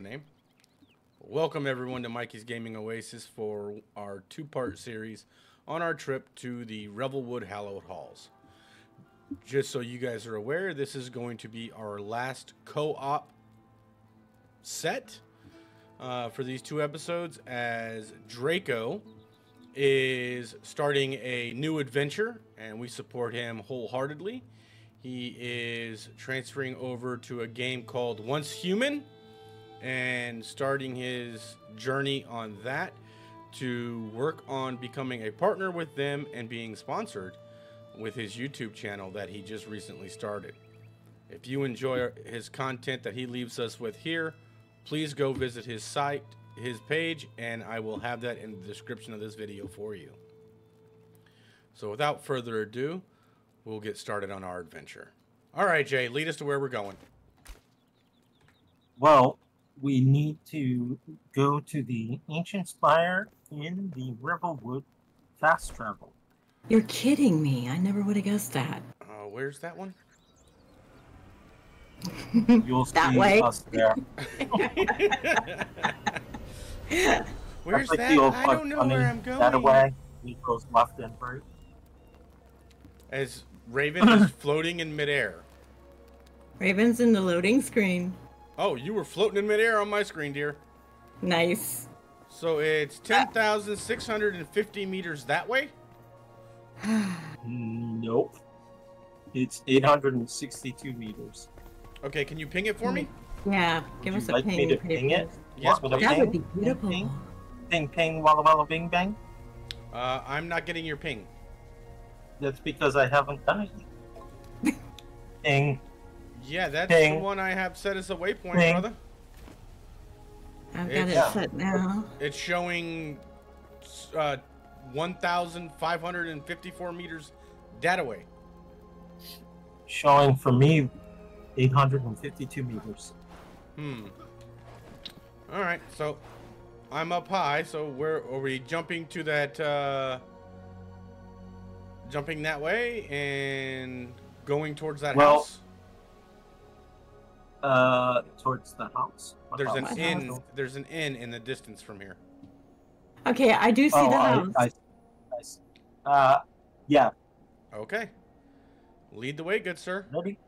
name. Welcome everyone to Mikey's Gaming Oasis for our two-part series on our trip to the Revelwood Hallowed Halls. Just so you guys are aware, this is going to be our last co-op set uh, for these two episodes as Draco is starting a new adventure and we support him wholeheartedly. He is transferring over to a game called Once Human and starting his journey on that to work on becoming a partner with them and being sponsored with his YouTube channel that he just recently started. If you enjoy his content that he leaves us with here, please go visit his site, his page, and I will have that in the description of this video for you. So without further ado, we'll get started on our adventure. All right, Jay, lead us to where we're going. Well, we need to go to the ancient spire in the Revelwood fast travel. You're kidding me. I never would have guessed that. Uh, where's that one? You'll That see way? us there. Where's like that? the old I don't know where I'm going. That way, it goes left and right. As Raven is floating in midair. Raven's in the loading screen. Oh, you were floating in midair on my screen, dear. Nice. So it's 10,650 meters that way? Nope. It's 862 meters. Okay, can you ping it for me? Yeah, give Would us you a like ping. me to pretty ping it? Yes, Want me to please. That would ping? be beautiful. Ping, ping, ping, walla walla bing bang. Uh, I'm not getting your ping. That's because I haven't done it. ping. Yeah, that's Ping. the one I have set as a waypoint, Ping. brother. I've got it set now. It's showing uh, 1,554 meters data way. Showing for me 852 meters. Hmm. All right, so I'm up high. So where are we jumping to that? Uh, jumping that way and going towards that Well, house. Uh, towards the house. What There's an house? inn. There's an inn in the distance from here. Okay, I do see Oh, the I, house. I, I see. Uh, yeah. Okay. Lead the way, good sir. Ready?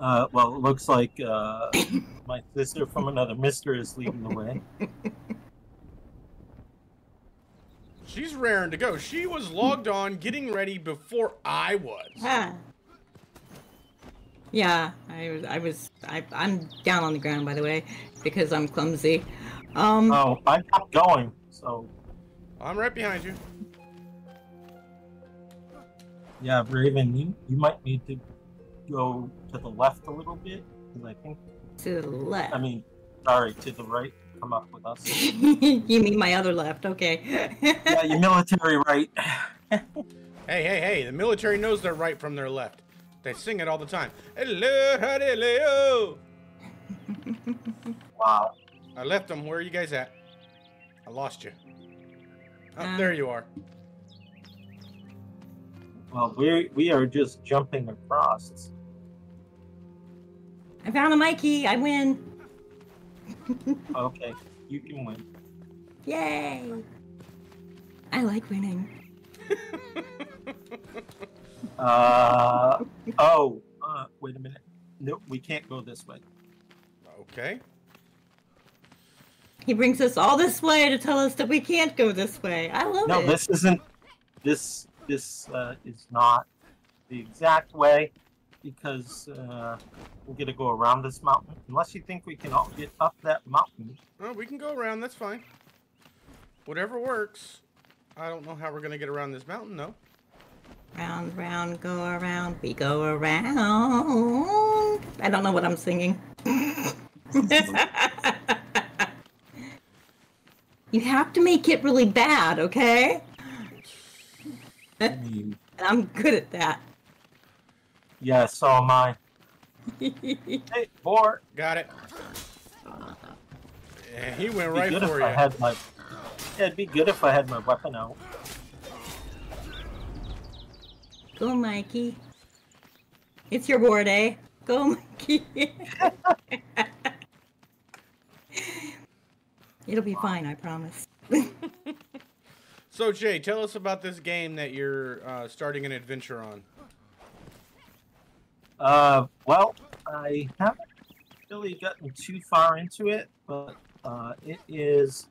Uh, well, it looks like uh, my sister from another mister is leading the way. She's raring to go. She was logged on, getting ready before I was. Ah. Yeah, I was. I was. I, I'm down on the ground, by the way, because I'm clumsy. Um. Oh, I kept going. So I'm right behind you. yeah, Raven, you, you might need to go to the left a little bit because I think. To the left. I mean, sorry, to the right. Come up with us. you mean my other left? Okay. yeah, you military right. Hey, hey, hey, the military knows their right from their left. They sing it all the time. Hello, howdy, Leo. Wow. I left them. Where are you guys at? I lost you. Oh, Um, there you are. Well, we we are just jumping across. I found a Mikey. I win. Okay, you can win. Yay! I like winning. Uh oh. Uh, wait a minute. Nope, we can't go this way. Okay. He brings us all this way to tell us that we can't go this way. I love No, it. this isn't. This this uh, is not the exact way because uh, we're gonna go around this mountain. Unless you think we can all get up that mountain. Oh, we can go around. That's fine. Whatever works. I don't know how we're gonna get around this mountain, though. Round, round, go around, we go around. I don't know what I'm singing. you have to make it really bad, okay? And I'm good at that. yeah, so am I. Hey, boar. Got it. Yeah, he went It'd be right good for if I you. had my. Yeah, it'd be good if I had my weapon out. Go, Mikey. It's your board, eh? Go, Mikey. It'll be fine, I promise. So Jay, tell us about this game that you're uh, starting an adventure on. Uh, well, I haven't really gotten too far into it, but uh, it is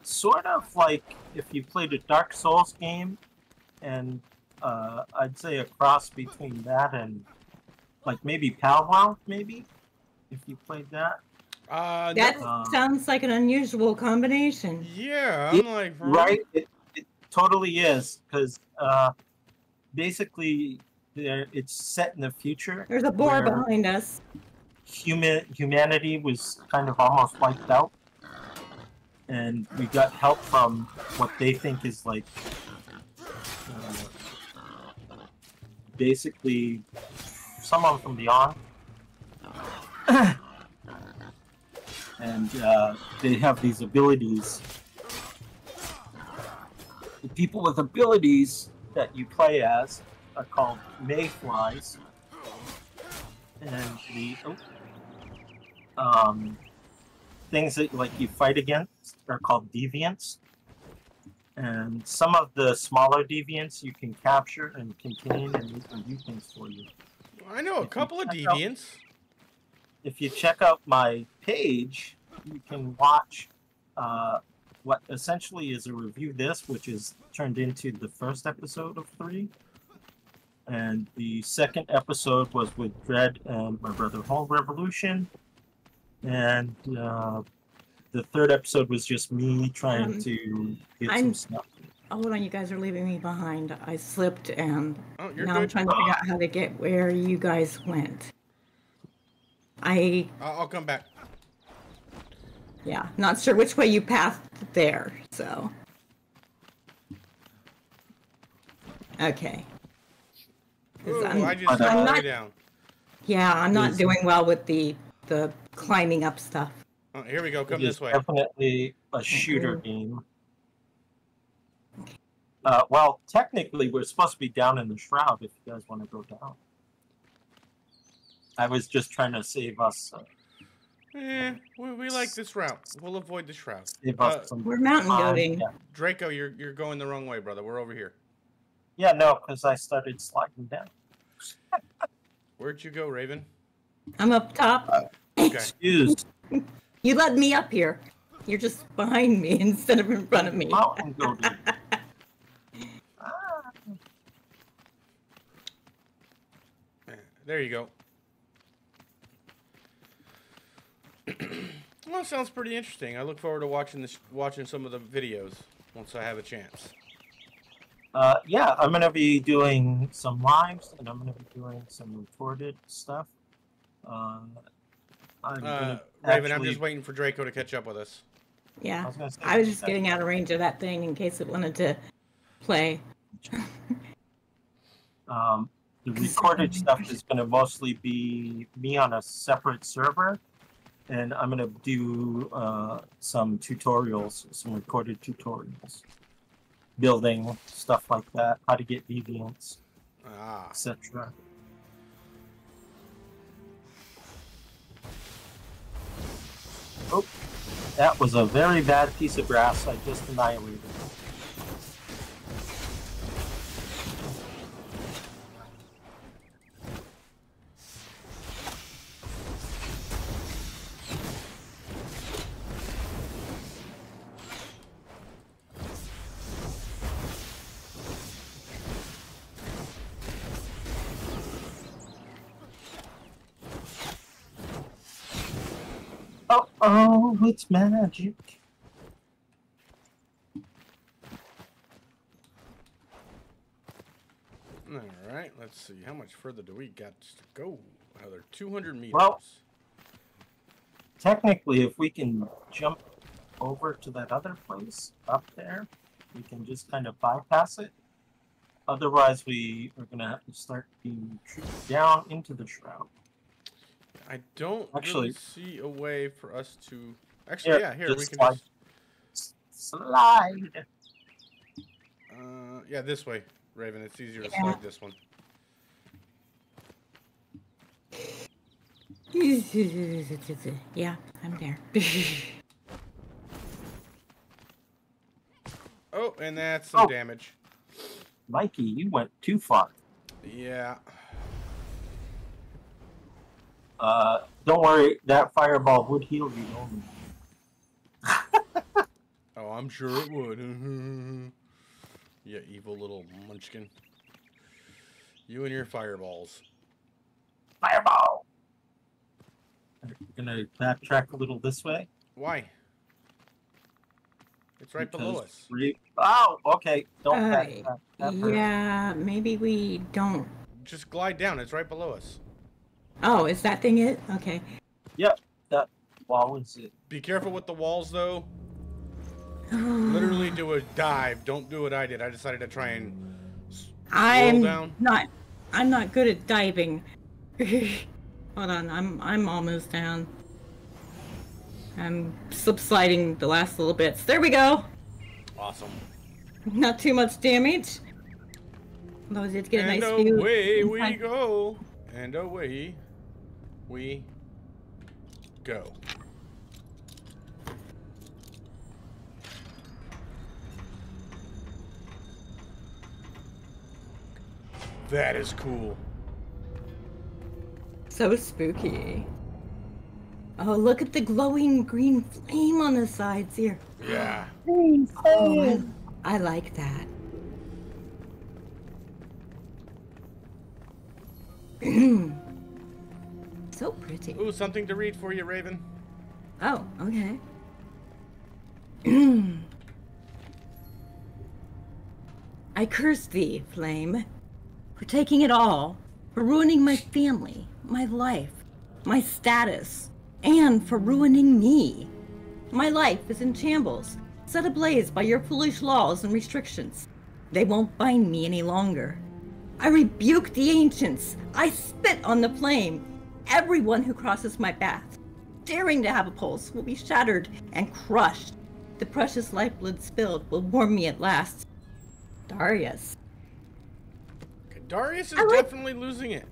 sort of like if you played a Dark Souls game, and uh, I'd say a cross between that and like maybe Palworld, maybe if you played that. Uh, That no- Uh, sounds like an unusual combination. yeah, I'm like Right? It, it totally is because uh, basically there it's set in the future. There's a boar behind us. Human humanity was kind of almost wiped out, and we got help from what they think is like uh, basically someone from beyond. and uh, they have these abilities. The people with abilities that you play as are called mayflies, and the oh, um, things that like you fight against are called deviants. And some of the smaller deviants you can capture and contain, and they can do things for you. I know a couple of Check out- deviants. if you check out my page, you can watch uh, what essentially is a review this, which is turned into the first episode of three. And the second episode was with Dread and my brother Home Revolution. And uh, the third episode was just me trying Um, to get I'm- some stuff. Oh, hold on, you guys are leaving me behind. I slipped and Oh, you're now I'm trying to figure out how to get where you guys went. I, I'll, I'll come back. yeah, not sure which way you passed there, so. Okay. Ooh, I'm- I just I'm not- down. Yeah, I'm not doing well with the the climbing up stuff. Oh, here we go. Come It is this way. Definitely a shooter game. Uh, well, technically, we're supposed to be down in the shroud if you guys want to go down. I was just trying to save us, uh, Eh, we, we like this route. We'll avoid the shroud. save Uh, some We're mountain time. goating. Yeah, Draco, you're you're going the wrong way, brother. We're over here. yeah no, because I started sliding down. Where'd you go, Raven? I'm up top. Okay. Excuse You led me up here. You're just behind me instead of in front of me. mountain goating. Ah, There you go. well, sounds pretty interesting. I look forward to watching this, watching some of the videos once I have a chance. Uh, yeah, I'm gonna be doing some lives, and I'm gonna be doing some recorded stuff. Uh, I'm Uh, gonna Raven, I'm just waiting for Draco to catch up with us. I Yeah. was, say, I was just getting out of range of that thing in case it wanted to play. Um, the recorded stuff is going to mostly be me on a separate server, and I'm going to do uh, some tutorials, some recorded tutorials, building stuff like that, how to get deviants, Ah, etc. Oh, that was a very bad piece of grass I just annihilated. It's magic. all right. Let's see. How much further do we got to go? Another 200 meters. Well- Technically, if we can jump over to that other place up there, we can just kind of bypass it. Otherwise, we are going to have to start being down into the shroud. I don't Actually- really see a way for us to. Actually, Here, yeah, here we can slide. just. Slide. Uh, yeah, this way, Raven. It's easier to slide this one. Yeah, I'm there. Oh, and that's some Oh. damage. Mikey, you went too far. Yeah. Uh, don't worry, that fireball would heal you. Don't Oh, I'm sure it would. yeah, evil little munchkin. You and your fireballs. Fireball! We're gonna backtrack a little this way. Why? It's right below us. we- Oh, okay. Don't Uh, backtrack. Yeah, maybe we don't. Just glide down. It's right below us. Oh, is that thing it? Okay. Yep, that wall is it. Be careful with the walls, though. Literally do a dive. Don't do what I did. I decided to try and. I'm down. not. I'm not good at diving. Hold on, I'm I'm almost down. I'm subsiding the last little bits. There we go. Awesome. Not too much damage. Although I did get a and nice view. away we go. And away we go. That is cool. So spooky. Oh, look at the glowing green flame on the sides here. Yeah. Oh, I, I like that. so pretty. Ooh, something to read for you, Raven. Oh, okay. I curse thee, Flame, for taking it all, for ruining my family, my life, my status, and for ruining me. My life is in shambles, set ablaze by your foolish laws and restrictions. They won't bind me any longer. I rebuke the ancients. I spit on the flame. Everyone who crosses my path, daring to have a pulse, will be shattered and crushed. The precious lifeblood spilled will warm me at last. Darius. Okay, Darius is like- definitely losing it.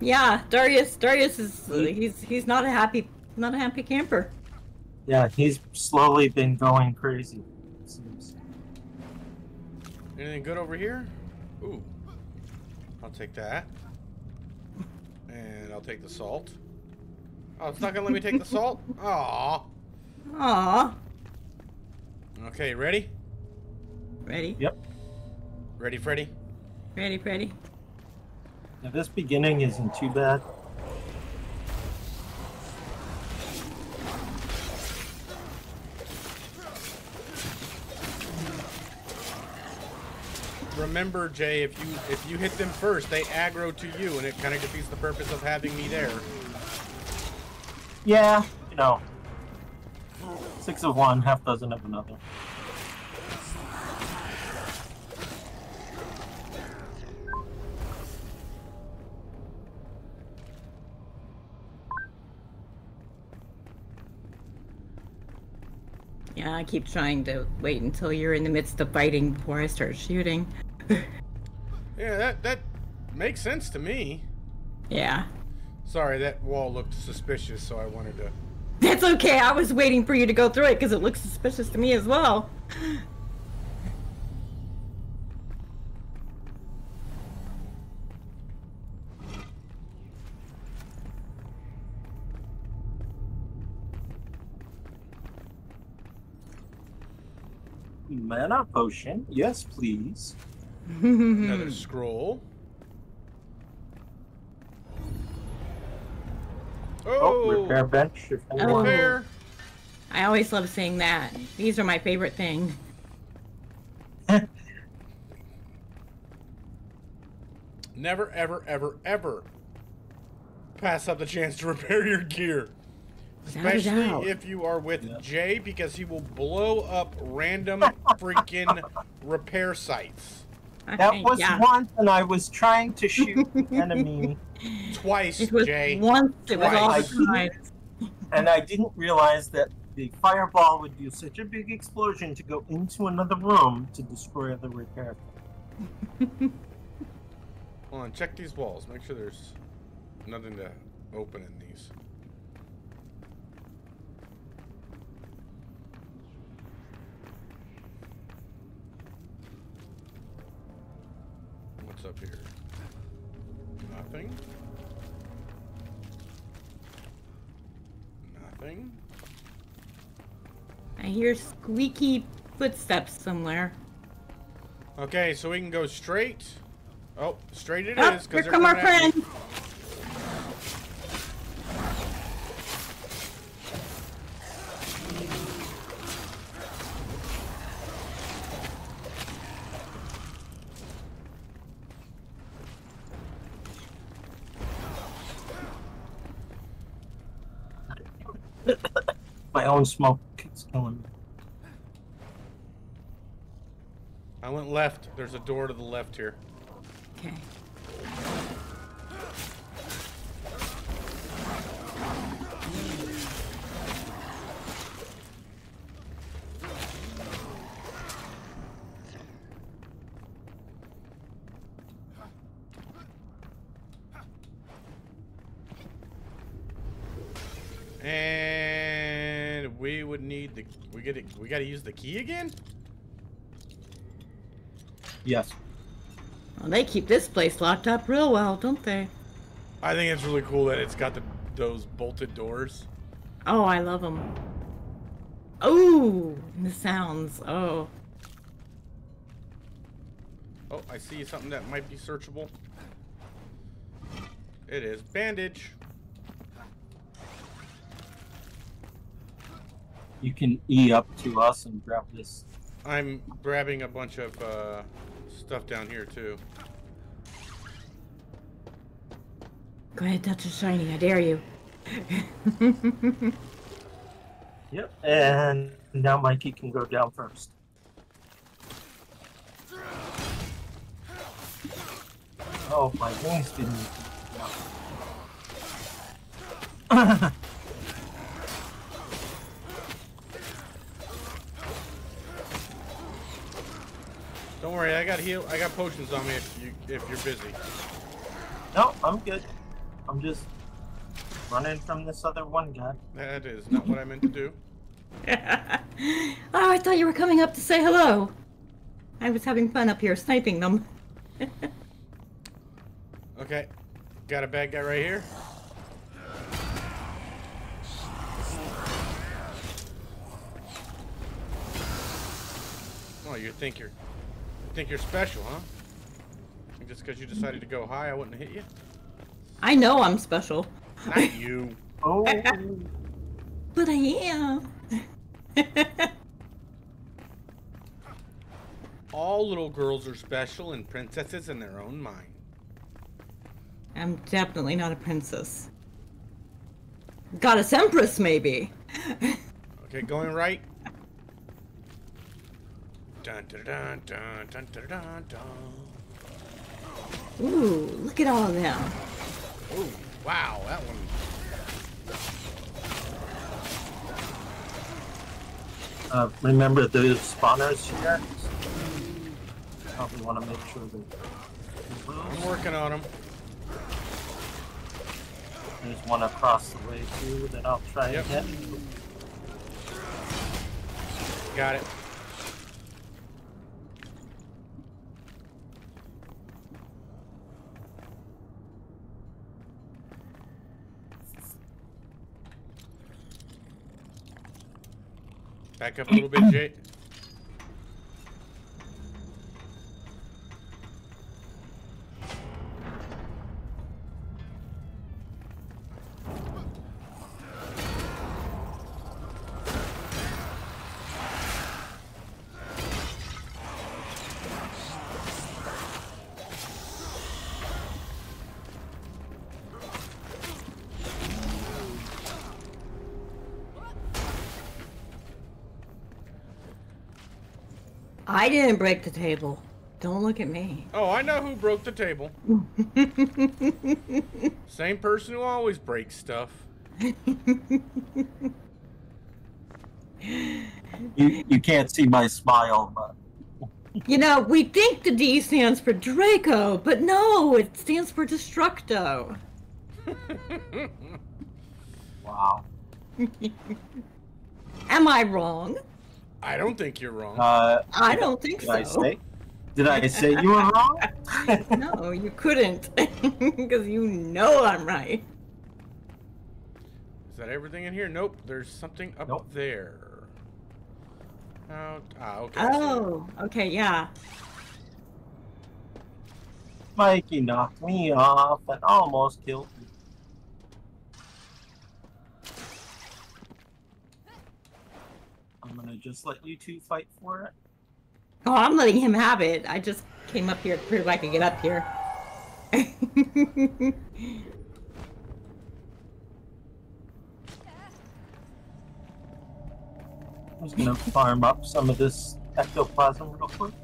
Yeah, Darius. Darius is he's he's not a happy not a happy camper. Yeah, he's slowly been going crazy. seems. Anything good over here? Ooh. I'll take that. And I'll take the salt. Oh, it's not gonna let me take the salt? Aw. Aw. Okay, ready? Ready? Yep. Ready, Freddy? Ready, ready. Now, this beginning isn't too bad. Remember, Jay, if you if you hit them first, they aggro to you, and it kind of defeats the purpose of having me there. Yeah, you know. Six of one, half dozen of another. Yeah, I keep trying to wait until you're in the midst of fighting before I start shooting. Yeah, that that makes sense to me. Yeah. Sorry, that wall looked suspicious, so I wanted to. That's okay. I was waiting for you to go through it because it looks suspicious to me as well. Mana potion, yes, please. Another scroll. Oh, Oh, repair bench. If Oh. repair. I always love seeing that. These are my favorite thing. Never, ever, ever, ever pass up the chance to repair your gear. Without a Especially if you are with Yeah. Jay, because he will blow up random freaking repair sites. That was yeah. once, and I was trying to shoot the enemy, Twice, It was Jay. once. It was all the time. and I didn't realize that the fireball would do such a big explosion to go into another room to destroy the repair. Hold on, check these walls. Make sure there's nothing to. open in these. Up here? Nothing. Nothing. I hear squeaky footsteps somewhere. Okay, so we can go straight. Oh, straight it oh, is. Oh, 'cause here come our coming smoke is killing me. I went left. There's a door to the left here. Okay. And we would we get it we gotta use the key again? Yes. Well, they keep this place locked up real well, don't they? I think it's really cool that it's got the those bolted doors. Oh, I love them. Oh, the sounds. Oh. Oh, I see something that might be searchable. It is bandage. You can E up to us and grab this. I'm grabbing a bunch of uh, stuff down here too. Go ahead, touch the shiny. I dare you. Yep. And now Mikey can go down first. Oh, my wings didn't. Don't worry, I got heal. I got potions on me if you if you're busy. no, I'm good. I'm just running from this other one guy. That is not what I meant to do. oh, I thought you were coming up to say hello. I was having fun up here sniping them. Okay, got a bad guy right here. Oh, you think you're you think you're special, huh? Think Just because you decided to go high, I wouldn't hit you. I know I'm special, Not you. Oh, but I am. All little girls are special and princesses in their own mind. I'm definitely not a princess. Goddess Empress, maybe. Okay, going right. Dun dun dun dun dun dun dun dun. Ooh, look at all of them. Oh, wow, that one. uh, remember those spawners here? Probably want to make sure that. I'm working on them. There's one across the way too that I'll try Yep. and hit. Got it. Back up a I didn't break the table. Don't look at me. Oh, I know who broke the table. Same person who always breaks stuff. You you can't see my smile, but You know, we think the D stands for Draco, but no, it stands for Destructo. Wow. Am I wrong? I don't think you're wrong. Uh, I don't think did so. I say? Did I say you were wrong? No, you couldn't. Because you know I'm right. Is that everything in here? Nope. There's something up Nope. there. Out. Ah, okay. I see it. Oh, okay, yeah. Mikey knocked me off and almost killed me. I'm gonna just let you two fight for it. Oh, I'm letting him have it. I just came up here to prove I could get up here. I'm just gonna farm up some of this ectoplasm real quick.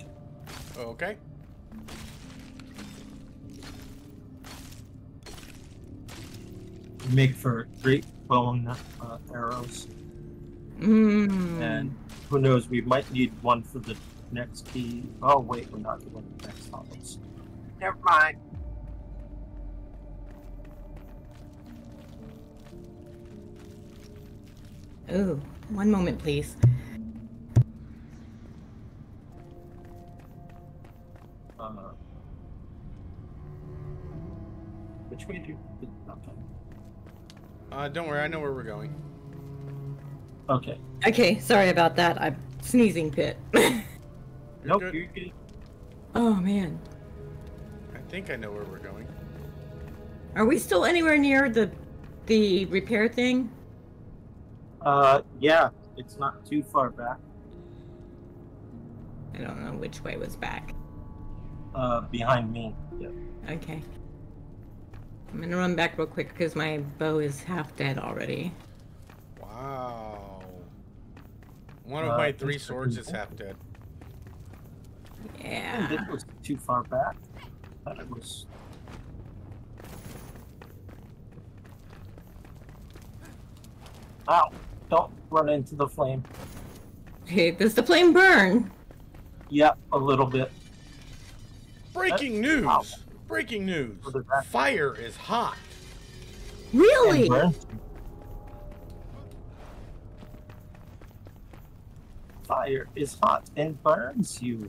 Okay. Make for great bone uh, arrows. Mm. And who knows, we might need one for the next key. Oh wait, we're not doing the next hollows. Never mind. Ooh, one moment, please. Uh, which way do? Okay. Uh, don't worry. I know where we're going. Okay. Okay, sorry about that. I'm sneezing pit. Nope. good. You're good. oh man. I think I know where we're going. Are we still anywhere near the the repair thing? Uh, yeah. It's not too far back. I don't know which way was back. Uh, behind me. Yeah. Okay. I'm gonna run back real quick because my bow is half dead already. Wow. One of Uh, my three swords is half dead. Yeah. think it was too far back. thought it was. Ow! Don't run into the flame. Hey, does the flame burn? Yep, a little bit. Breaking news! Wow. Breaking news! What is? Fire is hot. Really? Fire is hot and burns you.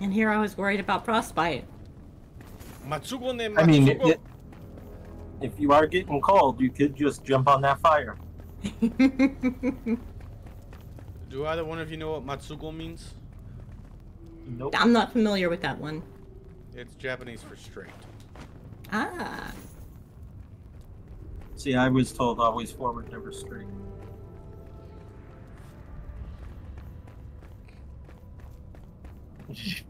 And here I was worried about frostbite. Matsugo ne I mean, Matsugo. it, if you are getting cold, you could just jump on that fire. Do either one of you know what Matsugo means? Nope. I'm not familiar with that one. It's Japanese for straight. Ah. See, I was told always forward, never straight.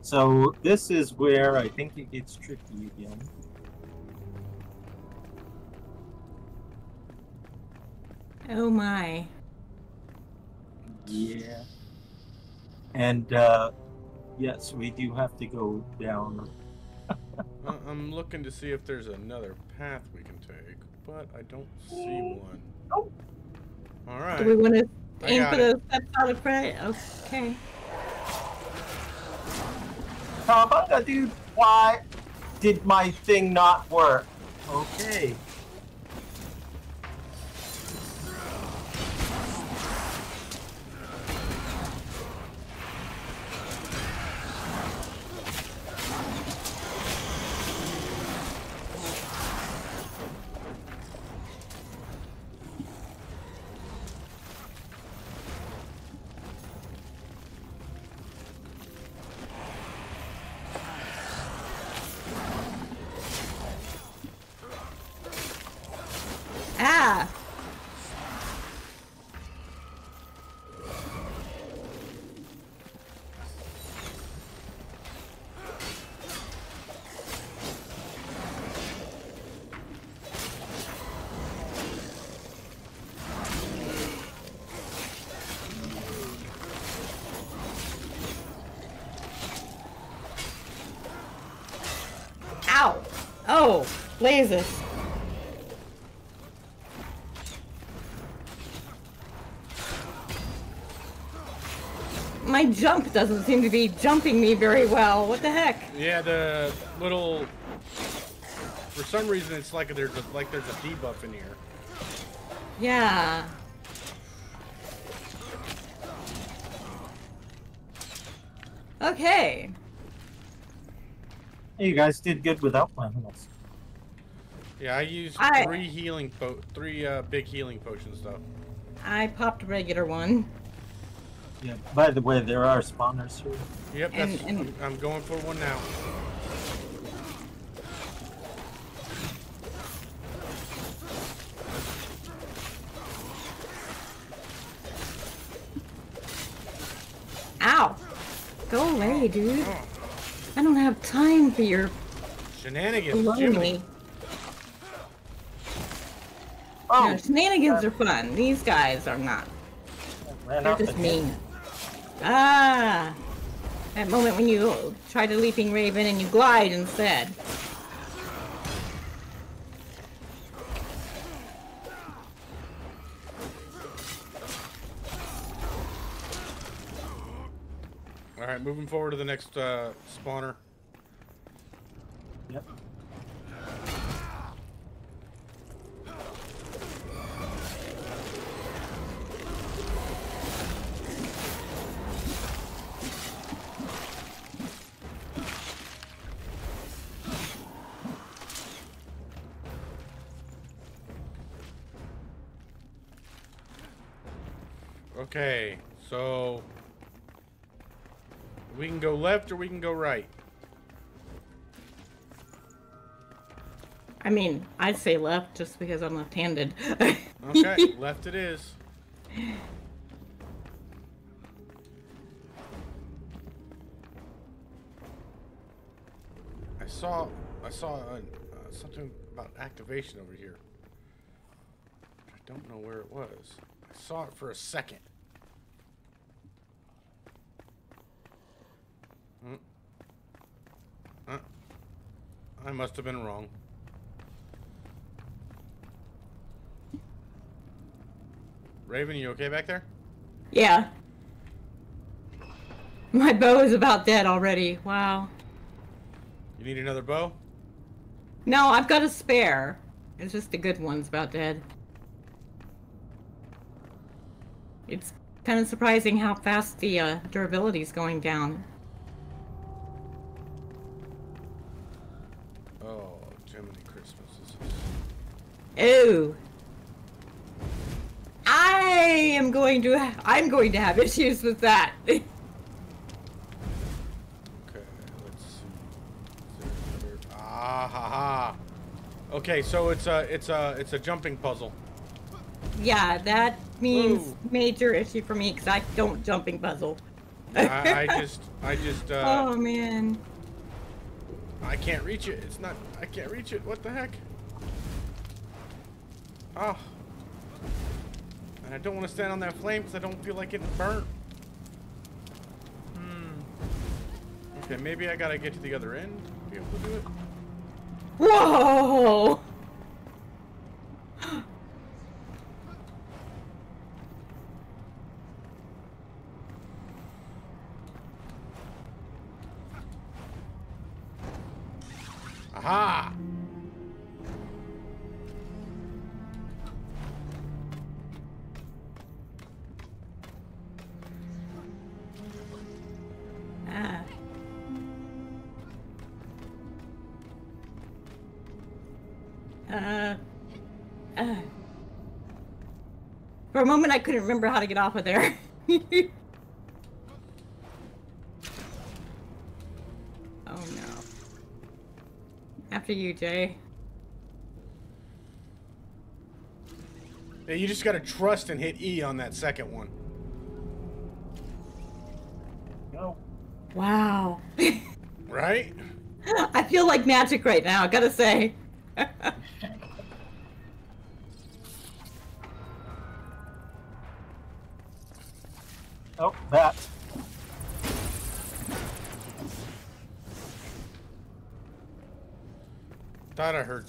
so this is where I think it gets tricky again. Oh my. Yeah. And uh, yes, we do have to go down. Uh, I'm looking to see if there's another path we can take, but I don't see one. Oh. All right. Do we want to aim for the those steps out of front? Okay. Cowabunga, dude, why did my thing not work? Okay. Oh, blazes. my jump doesn't seem to be jumping me very well. What the heck? Yeah, the little. For some reason, it's like there's a, like there's a debuff in here. Yeah. Okay. Hey, you guys did good without my heals. Yeah, I used I- three healing po- three uh, big healing potions though. I popped a regular one. Yeah. By the way, there are spawners here. Yep, And- that's. and- I'm, I'm going for one now. Ow! Go away, dude. Oh, I don't have time for your shenanigans, Jiminy. lonely. Oh, No, shenanigans are fun. These guys are not. They're just again. mean. Ah! That moment when you try to leaping raven and you glide instead. All right, moving forward to the next uh, spawner. Yep. Go right. I mean, I'd say left just because I'm left-handed. Okay, left it is. I saw I saw uh, uh, something about activation over here. I don't know where it was. I saw it for a second. Hmm. Uh, I must have been wrong. Raven, you okay back there? yeah. My bow is about dead already. Wow. You need another bow? No, I've got a spare. It's just the good one's about dead. It's kind of surprising how fast the uh, durability is going down. Ooh. I am going to. Ha- I'm going to have issues with that. Okay, let's see. Is there another- Ah ha ha. Okay, so it's a it's a it's a jumping puzzle. yeah, that means Ooh. major issue for me because I don't jumping puzzle. I, I just I just uh oh man. I can't reach it. It's not I can't reach it. What the heck? Oh. And I don't want to stand on that flame because I don't feel like getting burnt. Hmm. Okay, maybe I gotta get to the other end to be able to do it. Whoa! A moment, I couldn't remember how to get off of there. oh no. After you, Jay. Yeah, you just gotta trust and hit E on that second one. Go. Wow. Right? I feel like magic right now, I gotta say.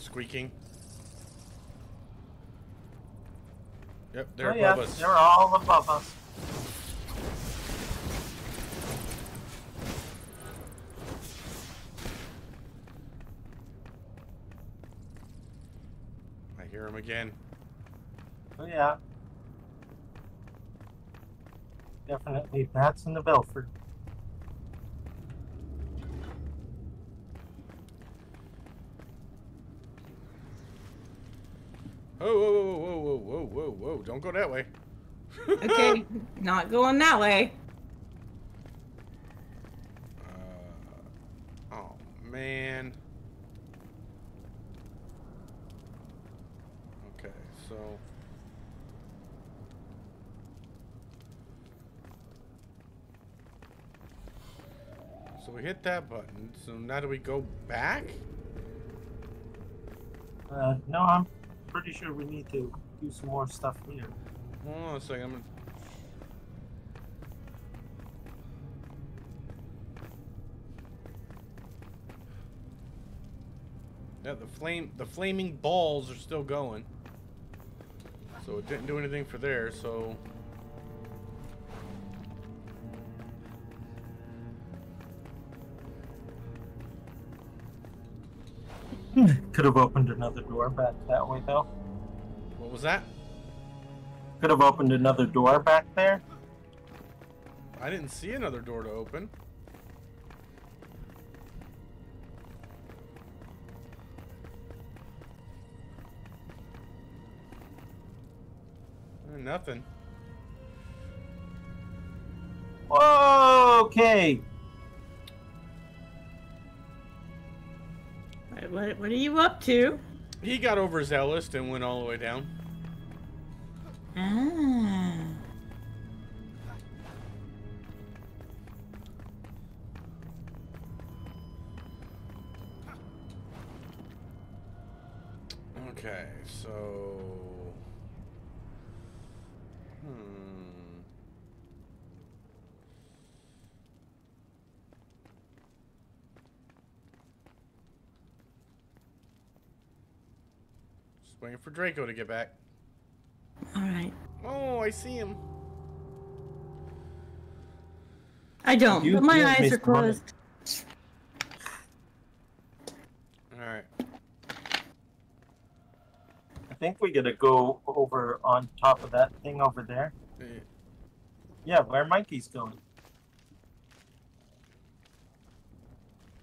squeaking. Yep, they're oh, above yeah. us. They're all above us. I hear him again. Oh yeah. Definitely bats in the belfry. Whoa, whoa, whoa, whoa! Don't go that way. Okay, not going that way. Uh, oh man. Okay, so. So we hit that button. So now do we go back? Uh, no, I'm pretty sure we need to do some more stuff here. Hold on a second. I'm gonna... Yeah, the flame, the flaming balls are still going. So it didn't do anything for there. So Could have opened another door back that way, though. What was that? Could have opened another door back there. I didn't see another door to open. Uh, Nothing. Okay. What, what, what are you up to? He got overzealous and went all the way down. Ah. Okay, so. Hmm. Just waiting for Draco to get back. All right. Oh, I see him. I don't, You- but my eyes are closed. Alright. I think we gotta go over on top of that thing over there. Eh, Yeah, where Mikey's going.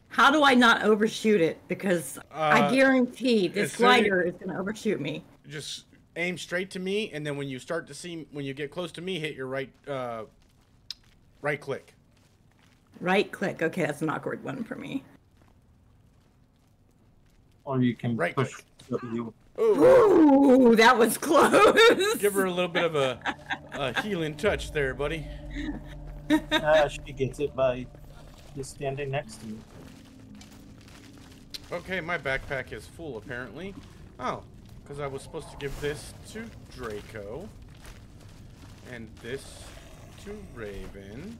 How do I not overshoot it? Because I Uh, guarantee this soon as- glider is going to overshoot me. Just aim straight to me, and then when you start to see, when you get close to me, hit your right, uh, right click. Right click. Okay, that's an awkward one for me. Or you can Right push W. Oh, Ooh, that was close. give her a little bit of a, a healing touch there, buddy. Ah, she gets it by just standing next to me. Okay, my backpack is full apparently. Oh, because I was supposed to give this to Draco. And this to Raven.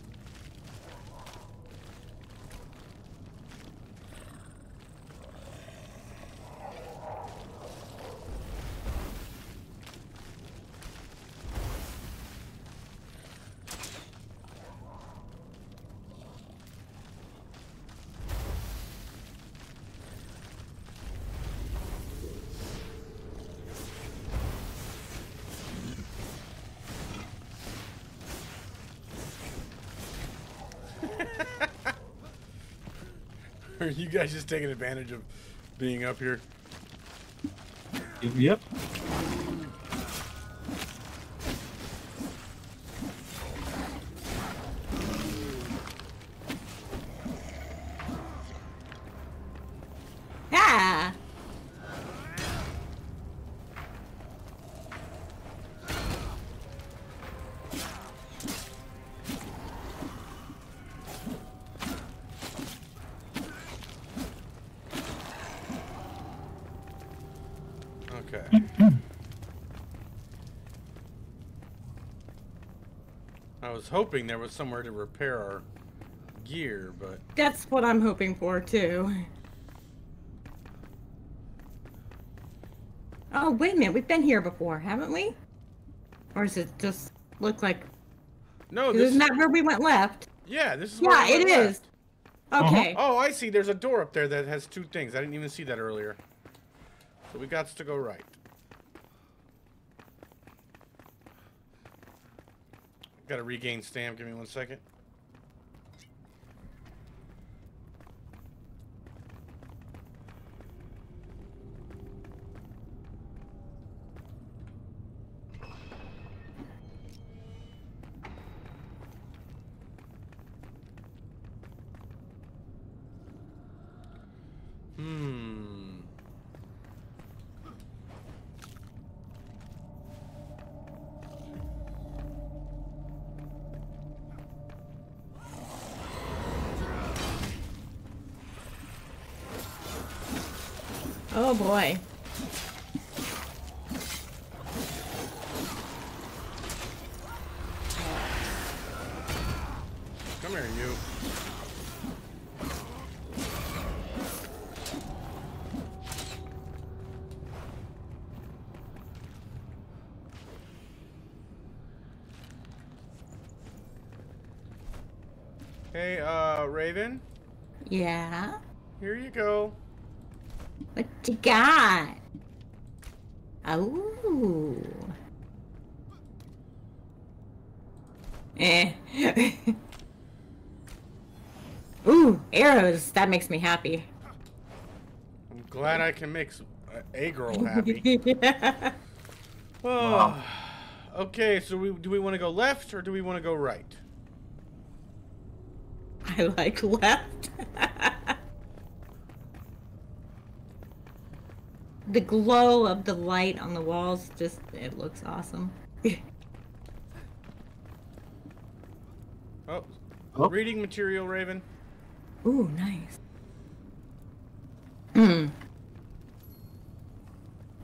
Are you guys just taking advantage of being up here? Yep. Hoping there was somewhere to repair our gear, but That's what I'm hoping for too. Oh, wait a minute. We've been here before, haven't we? Or does it just look like. no, this Isn't that where we went left? yeah, this is where Yeah, we it went is. left. Okay. Uh-huh. Oh, I see. There's a door up there that has two things. I didn't even see that earlier. So we got to go right. Gotta regain stamp. Give me one second. Oh boy. Come here, you. Hey, uh, Raven, Yeah? here you go. What you got? Oh. Eh. Ooh, arrows. That makes me happy. I'm glad I can make a girl happy. Oh. Okay, so we, do we want to go left or do we want to go right? I like left. The glow of the light on the walls just it looks awesome. Oh, Oh. reading material, Raven. Ooh, nice. Hmm.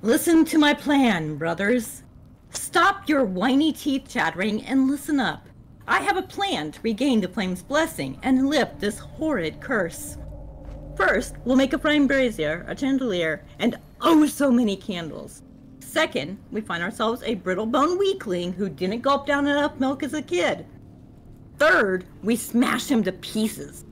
Listen to my plan, brothers. Stop your whiny teeth chattering and listen up. I have a plan to regain the flame's blessing and lift this horrid curse. First, we'll make a flame brazier, a chandelier, and oh so many candles. Second, we find ourselves a brittle bone weakling who didn't gulp down enough milk as a kid. Third, we smash him to pieces.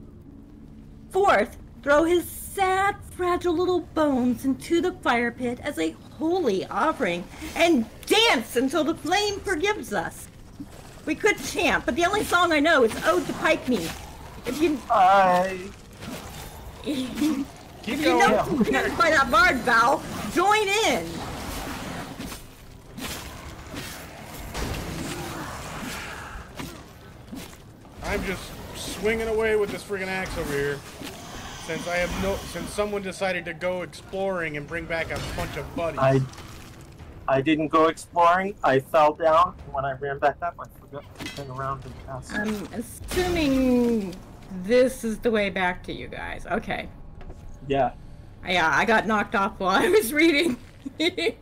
Fourth, throw his sad, fragile little bones into the fire pit as a holy offering and dance until the flame forgives us. We could chant, but the only song I know is Ode to Pike Me. If you, I Keep you going. know chants by that bard, Val, join in. I'm just swinging away with this friggin' axe over here. Since I have no, since someone decided to go exploring and bring back a bunch of buddies. I I didn't go exploring. I fell down. and When I ran back up, I forgot to turn around and pass. I'm assuming this is the way back to you guys. Okay. Yeah. Yeah, I got knocked off while I was reading. it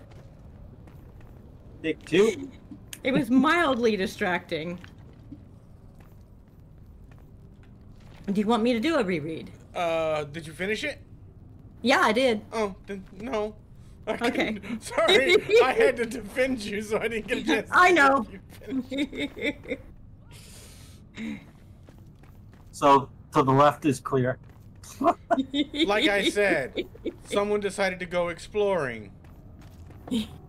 Dick too. was mildly distracting. Do you want me to do a reread? Uh, did you finish it? Yeah, I did. Oh, then no. I Okay. couldn't- Sorry, I had to defend you, so I didn't get a chance. I know. if you. So to the left is clear. Like I said, someone decided to go exploring.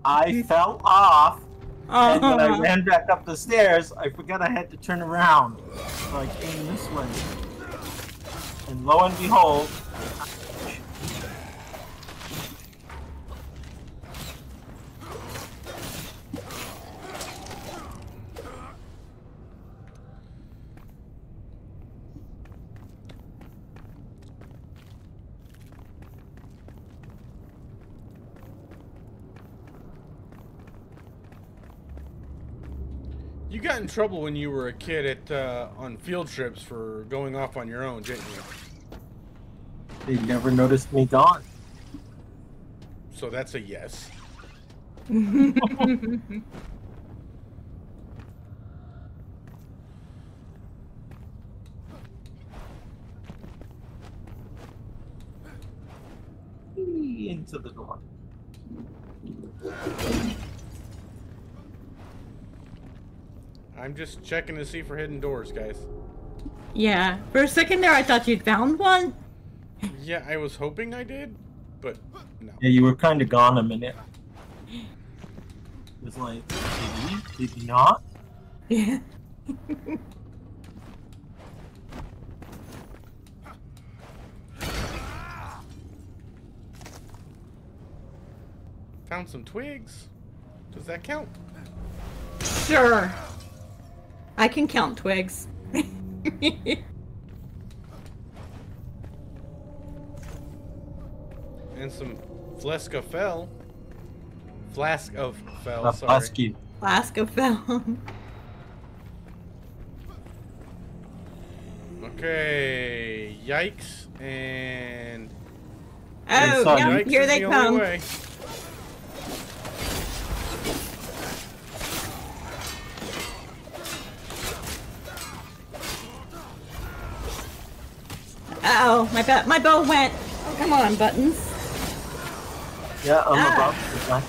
I fell off, and when I ran back up the stairs, I forgot I had to turn around. So I came this way. And lo and behold, got in trouble when you were a kid at uh, on field trips for going off on your own, didn't you? they never noticed me gone. So that's a yes. Into the door. I'm just checking to see for hidden doors, guys. yeah, for a second there I thought you'd found one. Yeah, I was hoping I did, but no. Yeah, you were kind of gone a minute. It was like, did he? Did he not? Yeah. Found some twigs. Does that count? Sure. I can count twigs. And some flesk of fell. Flask of fell, sorry. Husky. Flask of film. Okay, yikes, and Oh, sorry. yep, yikes here is they the only come. way. Uh oh, my ba- my bow went. Oh, Come on, buttons. Yeah, I'm Ah. above. the guy.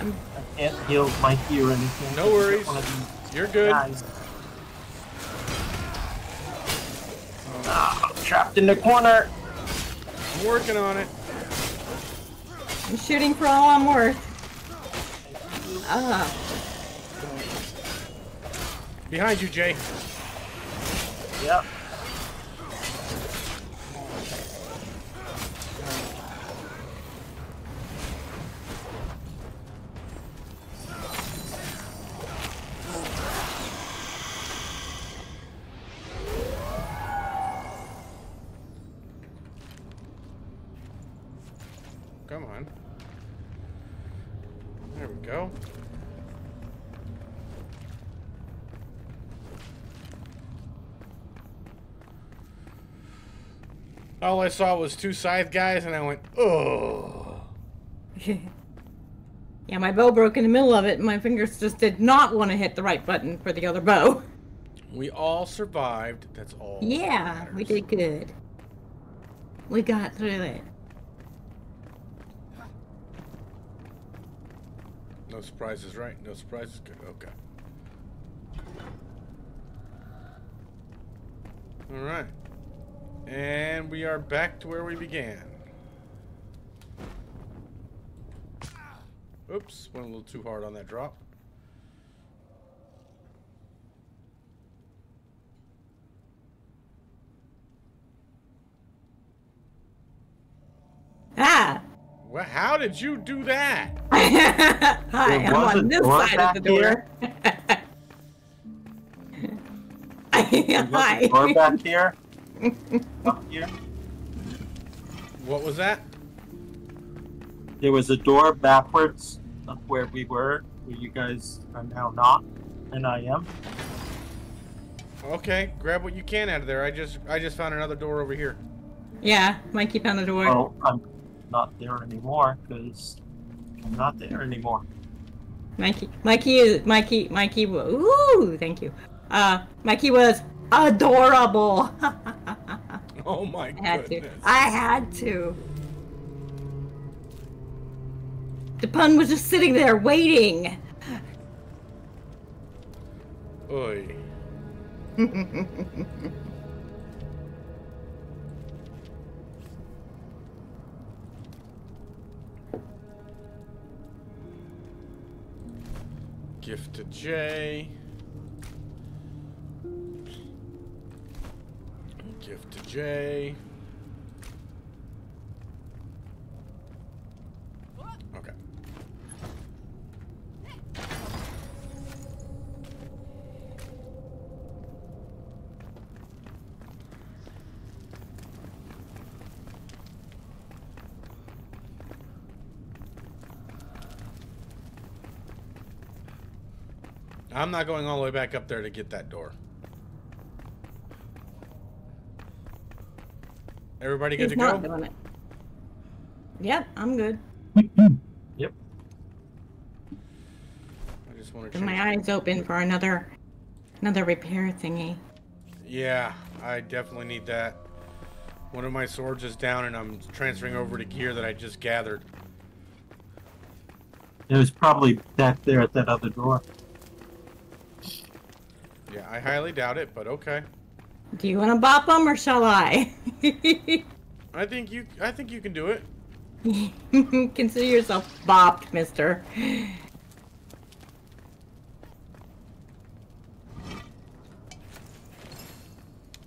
I'm I can't heal Mikey or anything. No worries. One You're good. guys. Ah, I'm trapped in the corner. I'm working on it. I'm shooting for all I'm worth. Ah, Behind you, Jay. Yep. Come on. There we go. All I saw was two scythe guys, and I went, oh. yeah, my bow broke in the middle of it, and my fingers just did not want to hit the right button for the other bow. We all survived. That's all. that Yeah, we did good. We got through it. No surprises, right? No surprises. Good. Okay. All right. And we are back to where we began. Oops, went a little too hard on that drop. Ah! Well, how did you do that? Hi, There I'm on this side of the door. There's Hi. door back here. Up here. What was that? There was a door backwards of where we were, where you guys are now not, and I am. Okay, grab what you can out of there. I just I just found another door over here. Yeah, Mikey found the door. Oh, I'm not there anymore because I'm not there anymore. Mikey, Mikey is Mikey. Mikey. Ooh, thank you. Uh, Mikey was adorable. Oh my I had to. goodness. I had to. The pun was just sitting there waiting. Oy. Gift to Jay. Gift to Jay. Okay. I'm not going all the way back up there to get that door. Everybody good He's to go? doing it. Yep, I'm good. Yep. I just want to With my eyes open for another, another repair thingy. Yeah, I definitely need that. One of my swords is down and I'm transferring over to gear that I just gathered. It was probably back there at that other door. Yeah, I highly doubt it, but okay. Do you want to bop them or shall I? I think you. I think you can do it. Consider yourself bopped, Mister.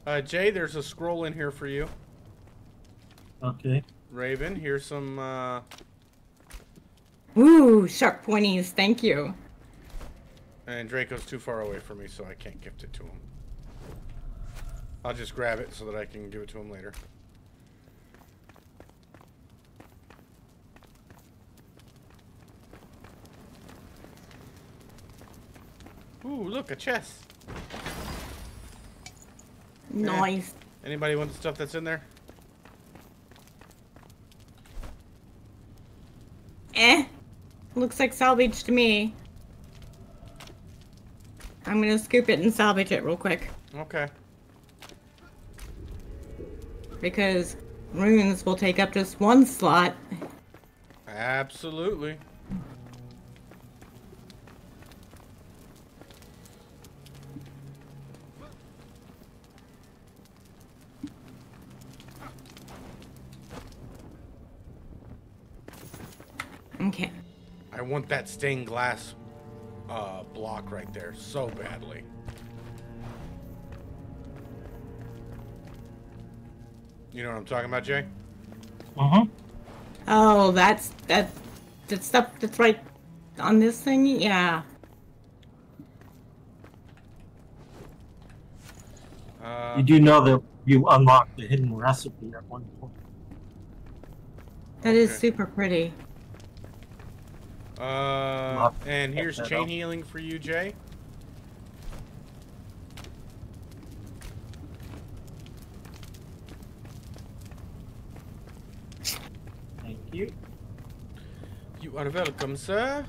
Uh, Jay, there's a scroll in here for you. Okay. Raven, here's some. Uh... Ooh, sharp pointies. Thank you and Draco's too far away from me, so I can't gift it to him. I'll just grab it so that I can give it to him later. Ooh, look, a chest. Nice. Anybody want the stuff that's in there? Eh. Looks like salvage to me. I'm gonna scoop it and salvage it real quick. Okay. Because runes will take up just one slot. Absolutely. Okay. I want that stained glass uh, block right there so badly. You know what I'm talking about, Jay? Mm-hmm. Oh, that's that that stuff that's right on this thing? Yeah. Uh, You do know that you unlocked the hidden recipe at one point. That is Okay. super pretty. Uh, and here's chain healing for you, Jay. Thank you. You are welcome, sir.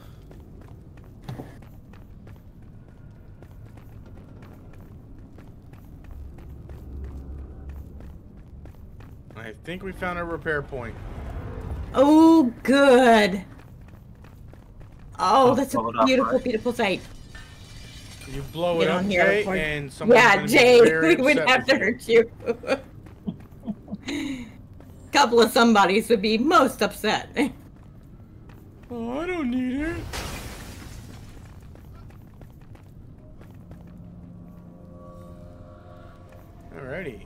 I think we found a repair point. Oh, good. Oh, I'll that's blow it a up, beautiful, right? beautiful sight. You blow Get it up, on here, Jay, and someone's yeah, gonna Jay, we would upset have to with you. hurt you. Couple of somebodies would be most upset. Oh, I don't need it. Alrighty.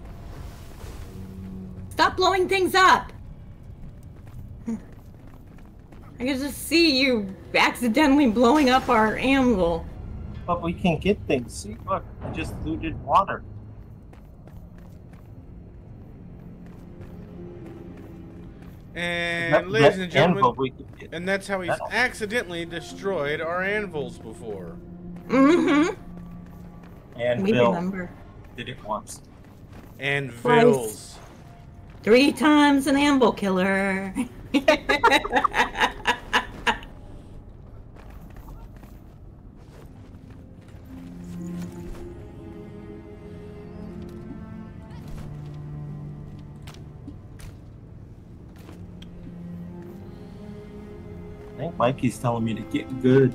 Stop blowing things up. I can just see you accidentally blowing up our anvil. But we can get things. See, look, I just looted water. And That- ladies that and gentlemen, anvil we could get. and that's how he's Metal. accidentally destroyed our anvils before. Mm-hmm. And We Bill remember. did it once. And Twice. Three times an anvil killer. I think Mikey's telling me to get good.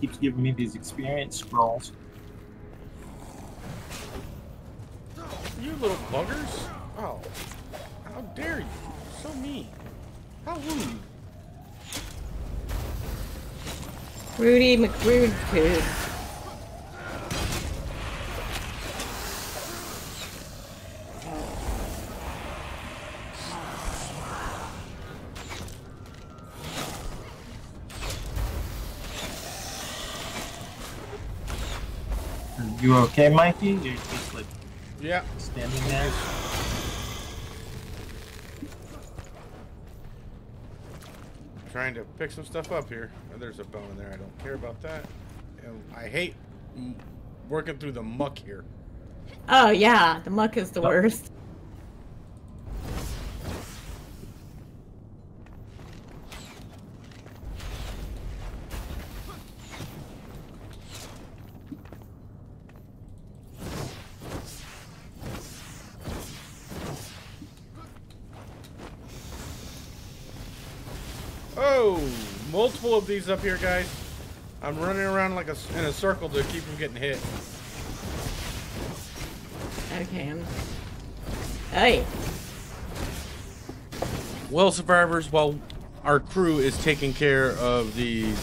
Keeps giving me these experience scrolls. You little buggers. Oh. How dare you? So mean. How rude. Rudy McRude too. Are you okay, Mikey? You're just like Yeah. standing there. Trying to pick some stuff up here. Oh, there's a bone in there. I don't care about that. And I hate working through the muck here. Oh yeah, the muck is the Oh. worst. Oh, multiple of these up here, guys. I'm running around like a, s- in a circle to keep from getting hit. Okay. I'm... Hey. Well, survivors, while our crew is taking care of these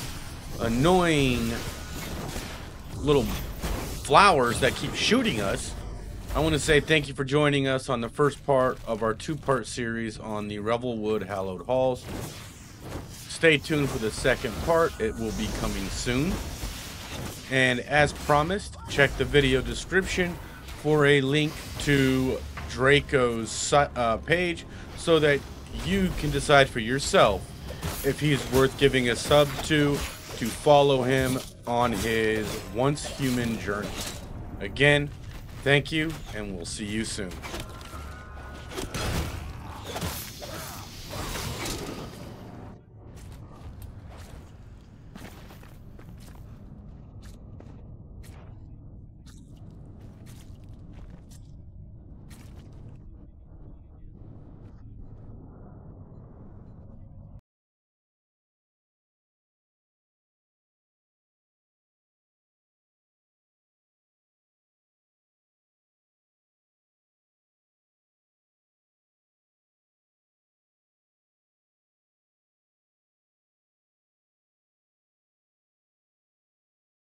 annoying little flowers that keep shooting us, I want to say thank you for joining us on the first part of our two part series on the Revelwood Hollowed Halls. Stay tuned for the second part, it will be coming soon. And as promised, check the video description for a link to Draco's uh, page so that you can decide for yourself if he's worth giving a sub to to follow him on his once human journey. Again, thank you, and we'll see you soon.